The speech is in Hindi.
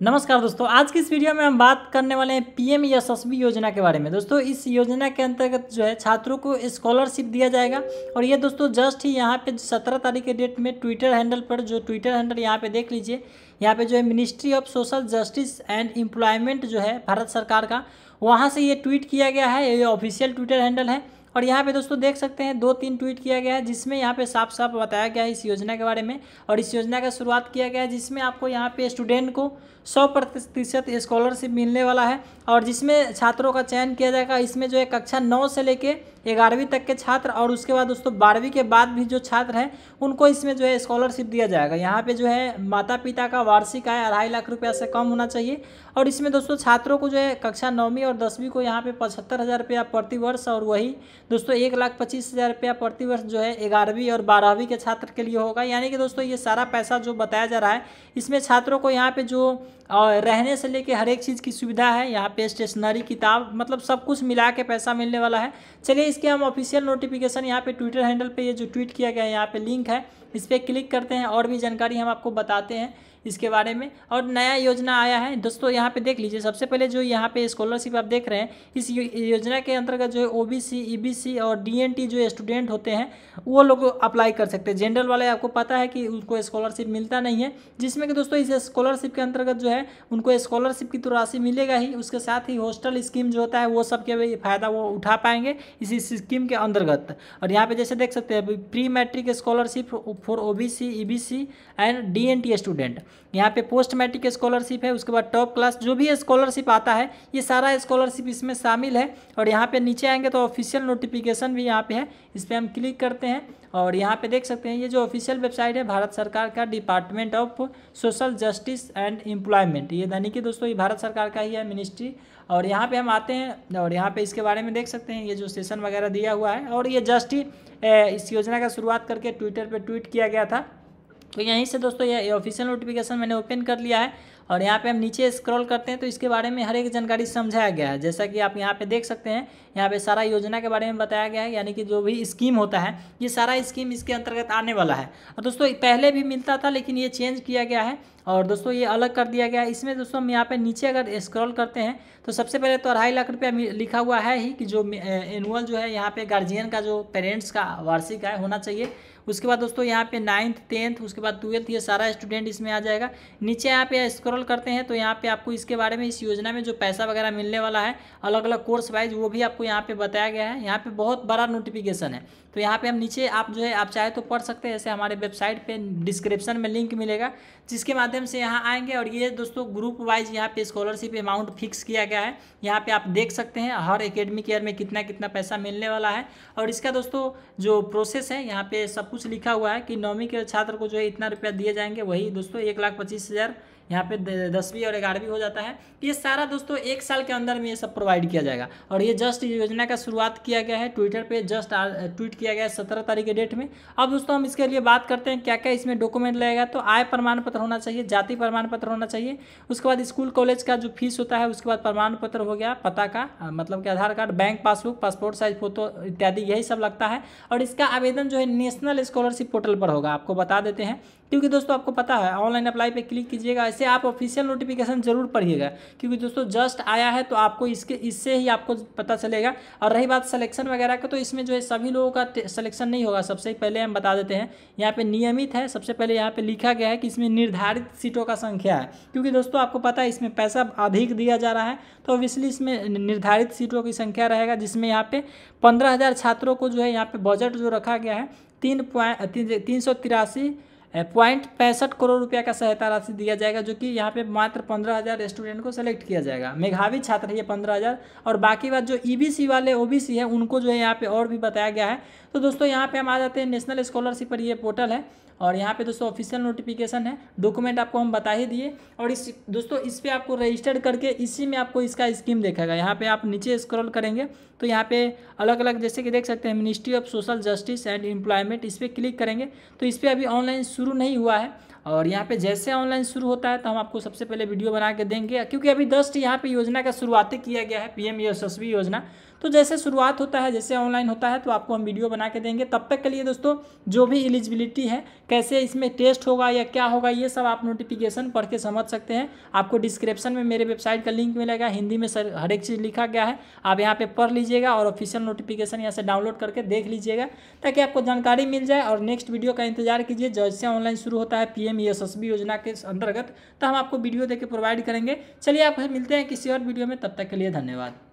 नमस्कार दोस्तों, आज की इस वीडियो में हम बात करने वाले हैं पीएम यशस्वी योजना के बारे में। दोस्तों, इस योजना के अंतर्गत जो है छात्रों को स्कॉलरशिप दिया जाएगा। और ये दोस्तों, जस्ट ही यहाँ पे सत्रह तारीख के डेट में ट्विटर हैंडल पर जो ट्विटर हैंडल यहाँ पे देख लीजिए, यहाँ पे जो है ministry of social justice and employment जो है भारत सरकार का, वहाँ से ये ट्वीट किया गया है, ये ऑफिशियल ट्विटर हैंडल है। और यहाँ पे दोस्तों देख सकते हैं, दो तीन ट्वीट किया गया है जिसमें यहाँ पे साफ़ साफ़ बताया गया है इस योजना के बारे में और इस योजना का शुरुआत किया गया है जिसमें आपको यहाँ पे स्टूडेंट को सौ प्रतिशत स्कॉलरशिप मिलने वाला है और जिसमें छात्रों का चयन किया जाएगा। इसमें जो है कक्षा नौ से लेके ग्यारहवीं तक के छात्र और उसके बाद दोस्तों बारहवीं के बाद भी जो छात्र हैं, उनको इसमें जो है स्कॉलरशिप दिया जाएगा। यहाँ पे जो है माता पिता का वार्षिक आय अढ़ाई लाख रुपया से कम होना चाहिए और इसमें दोस्तों छात्रों को जो है कक्षा नौवीं और दसवीं को यहाँ पे पचहत्तर हज़ार रुपया प्रति वर्ष और वही दोस्तों, एक लाख पच्चीस हज़ार रुपया प्रतिवर्ष जो है ग्यारहवीं और बारहवीं के छात्र के लिए होगा। यानी कि दोस्तों, ये सारा पैसा जो बताया जा रहा है, इसमें छात्रों को यहाँ पे जो रहने से लेके हर एक चीज़ की सुविधा है। यहाँ पे स्टेशनरी, किताब मतलब सब कुछ मिला के पैसा मिलने वाला है। चलिए, इसके हम ऑफिशियल नोटिफिकेशन यहाँ पे ट्विटर हैंडल पे ये जो ट्वीट किया गया है, यहाँ पे लिंक है, इस पर क्लिक करते हैं और भी जानकारी हम आपको बताते हैं। इसके बारे में। और नया योजना आया है। दोस्तों, यहाँ पे देख लीजिए, सबसे पहले जो यहाँ पे स्कॉलरशिप आप देख रहे हैं, इस योजना के अंतर्गत जो है ओबीसी ईबीसी और डीएनटी जो स्टूडेंट होते हैं, वो लोग अप्लाई कर सकते हैं। जनरल वाले आपको पता है कि उनको स्कॉलरशिप मिलता नहीं है, जिसमें कि दोस्तों इस स्कॉलरशिप के अंतर्गत जो है, उनको स्कॉलरशिप की तो राशि मिलेगा ही। उसके साथ ही हॉस्टल स्कीम जो होता है, वो सब के फ़ायदा वो उठा पाएँगे इसी स्कीम के अंतर्गत। और यहाँ पे जैसे देख सकते हैं pre matric scholarship for O B C E B C and D N T student यहाँ पे पोस्ट मैट्रिक स्कॉलरशिप है, उसके बाद टॉप क्लास जो भी स्कॉलरशिप आता है, ये सारा स्कॉलरशिप इसमें शामिल है। और यहाँ पे नीचे आएँगे तो ऑफिशियल नोटिफिकेशन भी यहाँ पे है, इस पर हम क्लिक करते हैं। और यहाँ पे देख सकते हैं, ये जो ऑफिशियल वेबसाइट है, भारत सरकार का department of social justice and employment, ये यानी कि दोस्तों ये भारत सरकार का ही है मिनिस्ट्री। और यहाँ पे हम आते हैं, और यहाँ पे इसके बारे में देख सकते हैं, ये जो सेशन वगैरह दिया हुआ है, और ये जस्ट ही इस योजना का शुरुआत करके ट्विटर पर ट्वीट किया गया था। तो यहीं से दोस्तों ये ऑफिशियल नोटिफिकेशन मैंने ओपन कर लिया है और यहाँ पे हम नीचे स्क्रॉल करते हैं तो इसके बारे में हर एक जानकारी समझाया गया है। जैसा कि आप यहाँ पे देख सकते हैं, यहाँ पे सारा योजना के बारे में बताया गया है, यानी कि जो भी स्कीम होता है, ये सारा स्कीम इसके अंतर्गत आने वाला है। और दोस्तों, पहले भी मिलता था, लेकिन ये चेंज किया गया है। और दोस्तों ये अलग कर दिया गया है। इसमें दोस्तों हम यहाँ पे नीचे अगर स्क्रॉल करते हैं तो सबसे पहले तो अढ़ाई लाख रुपया लिखा हुआ है ही कि जो एनुअल जो है यहाँ पे गार्जियन का जो पेरेंट्स का वार्षिक आय होना चाहिए। उसके बाद दोस्तों यहाँ पे नाइन्थ टेंथ उसके बाद ट्वेल्थ ये सारा स्टूडेंट इसमें आ जाएगा। नीचे यहाँ पे स्क्रॉल करते हैं तो यहाँ पे आपको इसके बारे में इस योजना में जो पैसा वगैरह मिलने वाला है अलग अलग कोर्स वाइज वो भी आपको यहाँ पे बताया गया है। यहाँ पे बहुत बड़ा नोटिफिकेशन है। तो यहाँ पे हम नीचे आप जो है, आप चाहे तो पढ़ सकते हैं। जैसे हमारे वेबसाइट पर डिस्क्रिप्शन में लिंक मिलेगा, जिसके माध्यम से यहाँ आएँगे और ये दोस्तों ग्रुप वाइज यहाँ पे स्कॉलरशिप अमाउंट फिक्स किया गया है। यहाँ पे आप देख सकते हैं, हर एकेडमिक ईयर में कितना कितना पैसा मिलने वाला है। और इसका दोस्तों जो प्रोसेस है, यहाँ पे सब कुछ लिखा हुआ है कि नौवीं के छात्र को जो है इतना रुपया दिए जाएँगे, वही दोस्तों एक लाख पच्चीस हज़ार यहाँ पे दसवीं और ग्यारहवीं हो जाता है। ये सारा दोस्तों एक साल के अंदर में ये सब प्रोवाइड किया जाएगा। और ये जस्ट योजना का शुरुआत किया गया है। ट्विटर पे जस्ट ट्वीट किया गया है सत्रह तारीख के डेट में। अब दोस्तों हम इसके लिए बात करते हैं क्या क्या इसमें डॉक्यूमेंट लगेगा। तो आय प्रमाण पत्र होना चाहिए, जाति प्रमाण पत्र होना चाहिए। उसके बाद स्कूल कॉलेज का जो फ़ीस होता है, उसके बाद प्रमाण पत्र हो गया, पता का मतलब कि Aadhaar card bank passbook passport size photo इत्यादि, यही सब लगता है। और इसका आवेदन जो है नेशनल स्कॉलरशिप पोर्टल पर होगा। आपको बता देते हैं। क्योंकि दोस्तों आपको पता है ऑनलाइन अप्लाई पर क्लिक कीजिएगा ऐसे आप ऑफिशियल नोटिफिकेशन ज़रूर पढ़िएगा, क्योंकि दोस्तों जस्ट आया है तो आपको इसके, इससे ही आपको पता चलेगा। और रही बात सिलेक्शन वगैरह का तो इसमें जो है सभी लोगों का सिलेक्शन नहीं होगा। सबसे पहले हम बता देते हैं, यहाँ पे नियमित है। सबसे पहले यहाँ पे लिखा गया है कि इसमें निर्धारित सीटों का संख्या है, क्योंकि दोस्तों आपको पता है इसमें पैसा अधिक दिया जा रहा है तो ऑब्वियसली इसमें निर्धारित सीटों की संख्या रहेगा, जिसमें यहाँ पे पंद्रह हज़ार छात्रों को जो है यहाँ पे बजट जो रखा गया है, तीन पॉइंट तीन सौ तिरासी पॉइंट पैंसठ करोड़ रुपया का सहायता राशि दिया जाएगा, जो कि यहाँ पे मात्र पंद्रह हज़ार स्टूडेंट को सेलेक्ट किया जाएगा। मेघावी छात्र ये पंद्रह हज़ार। और बाकी बात जो ईबीसी e वाले ओबीसी हैं, उनको जो है यहाँ पे और भी बताया गया है। तो दोस्तों, यहाँ पे हम आ जाते हैं नेशनल स्कॉलरशिप पर, ये पोर्टल है। और यहाँ पे दोस्तों ऑफिशियल नोटिफिकेशन है। डॉक्यूमेंट आपको हम बता ही दिए। और इस, दोस्तों इस पर आपको रजिस्टर्ड करके इसी में आपको इसका स्कीम देखेगा। यहाँ पे आप नीचे स्क्रॉल करेंगे तो यहाँ पे अलग अलग जैसे कि देख सकते हैं ministry of social justice and employment इस पर क्लिक करेंगे। तो इस पर अभी ऑनलाइन शुरू नहीं हुआ है। और यहाँ पे जैसे ऑनलाइन शुरू होता है तो हम आपको सबसे पहले वीडियो बना के देंगे। क्योंकि अभी दस्ट यहाँ पे योजना का शुरुआती किया गया है पीएम यशस्वी योजना। तो जैसे शुरुआत होता है, जैसे ऑनलाइन होता है तो आपको हम वीडियो बना के देंगे। तब तक के लिए दोस्तों, जो भी एलिजिबिलिटी है, कैसे इसमें टेस्ट होगा या क्या होगा, ये सब आप नोटिफिकेशन पढ़ के समझ सकते हैं। आपको डिस्क्रिप्शन में मेरे वेबसाइट का लिंक मिलेगा, हिंदी में सर, हर एक चीज़ लिखा गया है। आप यहाँ पे पढ़ लीजिएगा और ऑफिशियल नोटिफिकेशन यहाँ से डाउनलोड करके देख लीजिएगा, ताकि आपको जानकारी मिल जाए। और नेक्स्ट वीडियो का इंतज़ार कीजिए, जैसे ऑनलाइन शुरू होता है पीएम एम योजना के अंतर्गत। तो हम आपको वीडियो देकर प्रोवाइड करेंगे। चलिए आप मिलते हैं किसी और वीडियो में। तब तक के लिए धन्यवाद।